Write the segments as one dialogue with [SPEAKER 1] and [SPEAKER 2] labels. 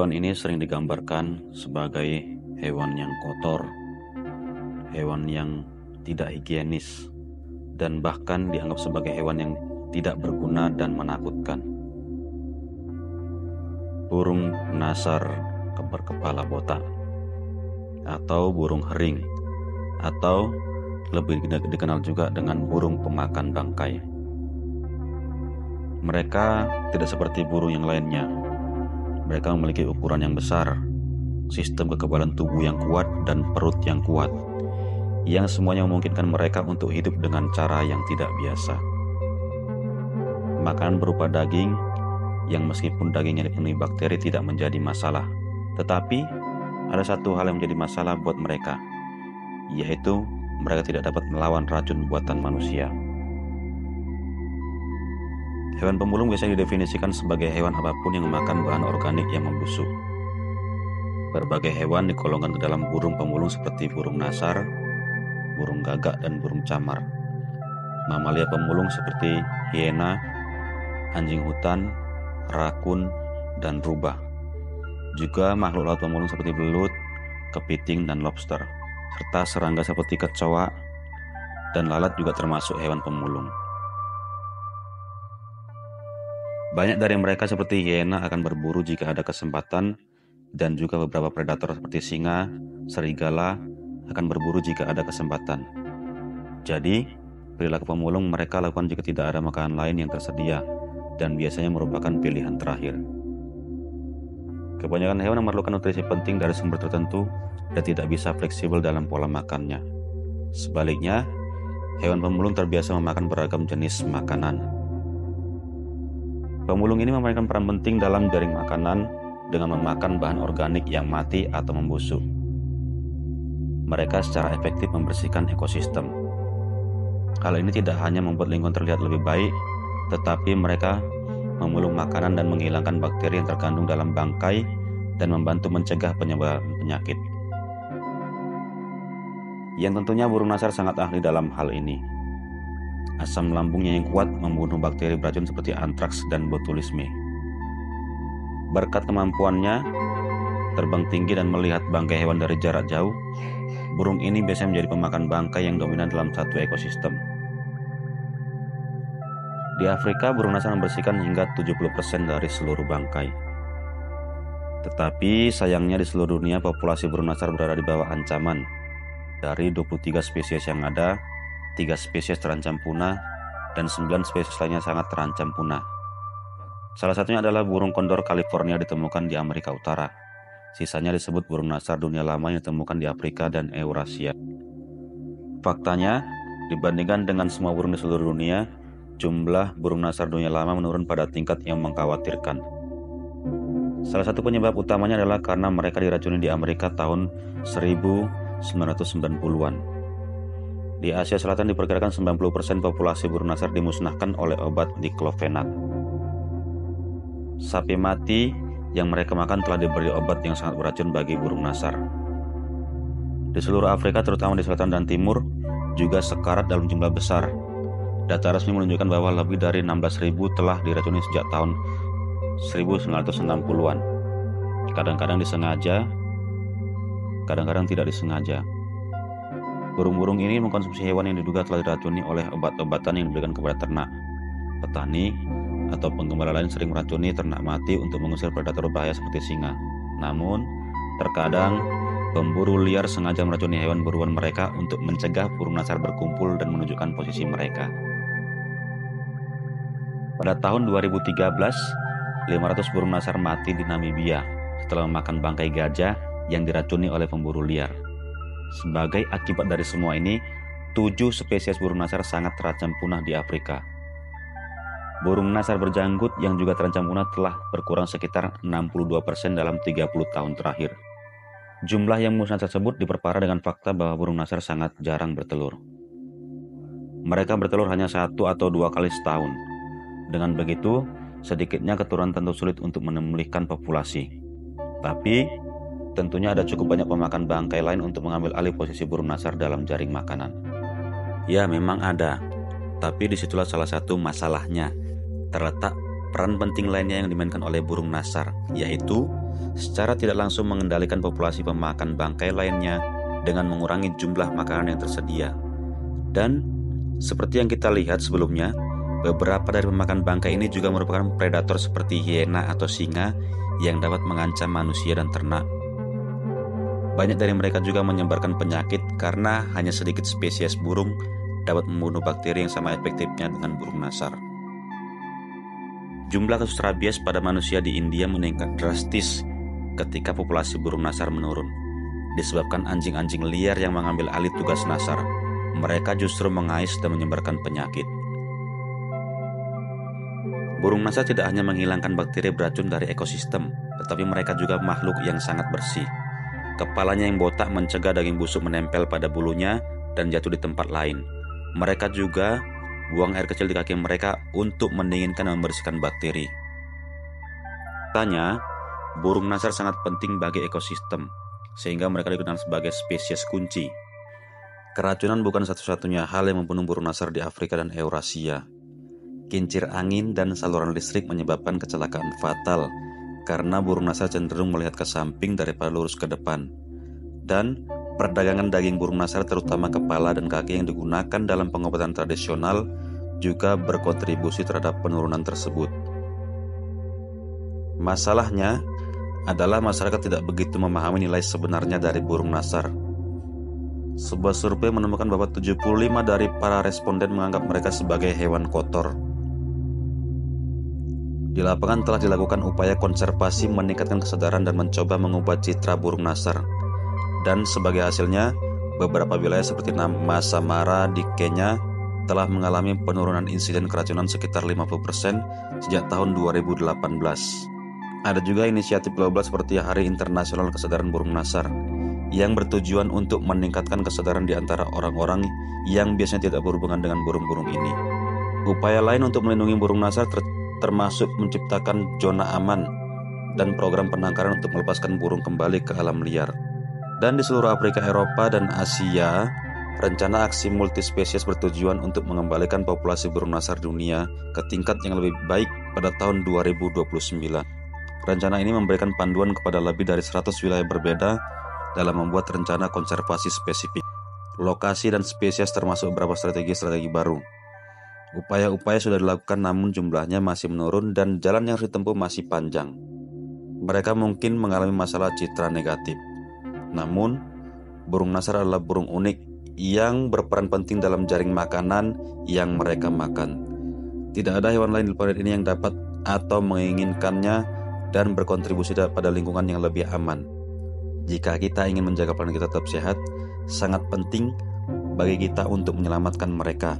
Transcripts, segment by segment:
[SPEAKER 1] Hewan ini sering digambarkan sebagai hewan yang kotor, hewan yang tidak higienis, dan bahkan dianggap sebagai hewan yang tidak berguna dan menakutkan. Burung nasar berkepala botak atau burung hering atau lebih dikenal juga dengan burung pemakan bangkai. Mereka tidak seperti burung yang lainnya mereka memiliki ukuran yang besar, sistem kekebalan tubuh yang kuat, dan perut yang kuat, yang semuanya memungkinkan mereka untuk hidup dengan cara yang tidak biasa. Makanan berupa daging, yang meskipun dagingnya dipenuhi bakteri tidak menjadi masalah, tetapi ada satu hal yang menjadi masalah buat mereka, yaitu mereka tidak dapat melawan racun buatan manusia. Hewan pemulung biasa didefinisikan sebagai hewan apa pun yang memakan bahan organik yang membusuk. Berbagai hewan digolongkan ke dalam burung pemulung seperti burung nasar, burung gagak, dan burung camar. Mamalia pemulung seperti hiena, anjing hutan, rakun, dan rubah. Juga makhluk laut pemulung seperti belut, kepiting, dan lobster, serta serangga seperti kecoa dan lalat juga termasuk hewan pemulung. Banyak dari mereka seperti hiena akan berburu jika ada kesempatan dan juga beberapa predator seperti singa, serigala akan berburu jika ada kesempatan. Jadi, perilaku pemulung mereka lakukan jika tidak ada makanan lain yang tersedia dan biasanya merupakan pilihan terakhir. Kebanyakan hewan memerlukan nutrisi penting dari sumber tertentu dan tidak bisa fleksibel dalam pola makannya. Sebaliknya, hewan pemulung terbiasa memakan beragam jenis makanan Pemulung ini memainkan peran penting dalam jaring makanan dengan memakan bahan organik yang mati atau membusuk. Mereka secara efektif membersihkan ekosistem. Hal ini tidak hanya membuat lingkungan terlihat lebih baik, tetapi mereka memulung makanan dan menghilangkan bakteri yang terkandung dalam bangkai dan membantu mencegah penyebaran penyakit. Yang tentunya burung nasar sangat ahli dalam hal ini. Asam lambungnya yang kuat membunuh bakteri beracun seperti antraks dan botulisme. Berkat kemampuannya terbang tinggi dan melihat bangkai hewan dari jarak jauh, burung ini biasanya menjadi pemakan bangkai yang dominan dalam satu ekosistem. Di Afrika, burung nasar membersihkan hingga 70% dari seluruh bangkai. Tetapi sayangnya di seluruh dunia populasi burung nasar berada di bawah ancaman. Dari 23 spesies yang ada, tiga spesies terancam punah, dan sembilan spesies lainnya sangat terancam punah. Salah satunya adalah burung kondor California ditemukan di Amerika Utara. Sisanya disebut burung nasar dunia lama yang ditemukan di Afrika dan Eurasia. Faktanya, dibandingkan dengan semua burung di seluruh dunia, jumlah burung nasar dunia lama menurun pada tingkat yang mengkhawatirkan. Salah satu penyebab utamanya adalah karena mereka diracuni di Amerika tahun 1990-an. Di Asia Selatan diperkirakan 90% populasi burung nasar dimusnahkan oleh obat diklofenak. Sapi mati yang mereka makan telah diberi obat yang sangat beracun bagi burung nasar. Di seluruh Afrika, terutama di selatan dan timur, juga sekarat dalam jumlah besar. Data resmi menunjukkan bahwa lebih dari 16.000 telah diracuni sejak tahun 1960-an. Kadang-kadang disengaja, kadang-kadang tidak disengaja. Burung-burung ini mengkonsumsi hewan yang diduga telah diracuni oleh obat-obatan yang diberikan kepada ternak. Petani atau penggembala lain sering meracuni ternak mati untuk mengusir predator bahaya seperti singa. Namun, terkadang pemburu liar sengaja meracuni hewan buruan mereka untuk mencegah burung nasar berkumpul dan menunjukkan posisi mereka. Pada tahun 2013, 500 burung nasar mati di Namibia setelah memakan bangkai gajah yang diracuni oleh pemburu liar. Sebagai akibat dari semua ini, tujuh spesies burung nasar sangat terancam punah di Afrika. Burung nasar berjanggut yang juga terancam punah telah berkurang sekitar 62% dalam 30 tahun terakhir. Jumlah yang musnah tersebut diperparah dengan fakta bahwa burung nasar sangat jarang bertelur. Mereka bertelur hanya satu atau dua kali setahun. Dengan begitu, sedikitnya keturunan tentu sulit untuk memulihkan populasi. Tapi, Tentunya ada cukup banyak pemakan bangkai lain untuk mengambil alih posisi burung nasar dalam jaring makanan. Ya, memang ada. Tapi di situlah salah satu masalahnya. Terletak peran penting lainnya yang dimainkan oleh burung nasar, yaitu secara tidak langsung mengendalikan populasi pemakan bangkai lainnya dengan mengurangi jumlah makanan yang tersedia. Dan seperti yang kita lihat sebelumnya, beberapa dari pemakan bangkai ini juga merupakan predator seperti hiena atau singa yang dapat mengancam manusia dan ternak. Banyak dari mereka juga menyebarkan penyakit karena hanya sedikit spesies burung dapat membunuh bakteri yang sama efektifnya dengan burung nasar. Jumlah kasus rabies pada manusia di India meningkat drastis ketika populasi burung nasar menurun. Disebabkan anjing-anjing liar yang mengambil alih tugas nasar, mereka justru mengais dan menyebarkan penyakit. Burung nasar tidak hanya menghilangkan bakteri beracun dari ekosistem, tetapi mereka juga makhluk yang sangat bersih. Kepalanya yang botak mencegah daging busuk menempel pada bulunya dan jatuh di tempat lain. Mereka juga buang air kecil di kaki mereka untuk mendinginkan dan membersihkan bakteri. Tanya, burung nasar sangat penting bagi ekosistem, sehingga mereka dikenal sebagai spesies kunci. Keracunan bukan satu-satunya hal yang membunuh burung nasar di Afrika dan Eurasia. Kincir angin dan saluran listrik menyebabkan kecelakaan fatal karena burung nasar cenderung melihat ke samping daripada lurus ke depan. Dan Perdagangan daging burung nasar terutama kepala dan kaki yang digunakan dalam pengobatan tradisional juga berkontribusi terhadap penurunan tersebut. Masalahnya adalah masyarakat tidak begitu memahami nilai sebenarnya dari burung nasar. Sebuah survei menemukan bahwa 75 dari para responden menganggap mereka sebagai hewan kotor. Di lapangan telah dilakukan upaya konservasi meningkatkan kesadaran dan mencoba mengubah citra burung nasar dan sebagai hasilnya, beberapa wilayah seperti Masa Mara di Kenya telah mengalami penurunan insiden keracunan sekitar 50% sejak tahun 2018. Ada juga inisiatif global seperti Hari Internasional Kesadaran Burung Nasar yang bertujuan untuk meningkatkan kesadaran di antara orang-orang yang biasanya tidak berhubungan dengan burung-burung ini. Upaya lain untuk melindungi burung nasar termasuk menciptakan zona aman dan program penangkaran untuk melepaskan burung kembali ke alam liar. Dan di seluruh Afrika, Eropa, dan Asia, rencana aksi multispesies bertujuan untuk mengembalikan populasi burung nasar dunia ke tingkat yang lebih baik pada tahun 2029. Rencana ini memberikan panduan kepada lebih dari 100 wilayah berbeda dalam membuat rencana konservasi spesifik. Lokasi dan spesies termasuk beberapa strategi-strategi baru. Upaya-upaya sudah dilakukan namun jumlahnya masih menurun dan jalan yang ditempuh masih panjang. Mereka mungkin mengalami masalah citra negatif namun, burung nasar adalah burung unik yang berperan penting dalam jaring makanan yang mereka makan. Tidak ada hewan lain di planet ini yang dapat atau menginginkannya dan berkontribusi pada lingkungan yang lebih aman. Jika kita ingin menjaga planet kita tetap sehat, sangat penting bagi kita untuk menyelamatkan mereka.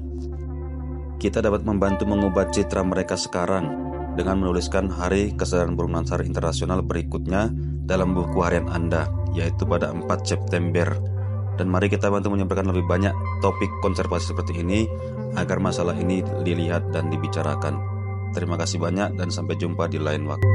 [SPEAKER 1] Kita dapat membantu mengubah citra mereka sekarang dengan menuliskan Hari Kesadaran Burung Nasar Internasional berikutnya dalam buku harian Anda yaitu pada 4 September. Dan mari kita bantu menyampaikan lebih banyak topik konservasi seperti ini agar masalah ini dilihat dan dibicarakan. Terima kasih banyak dan sampai jumpa di lain waktu.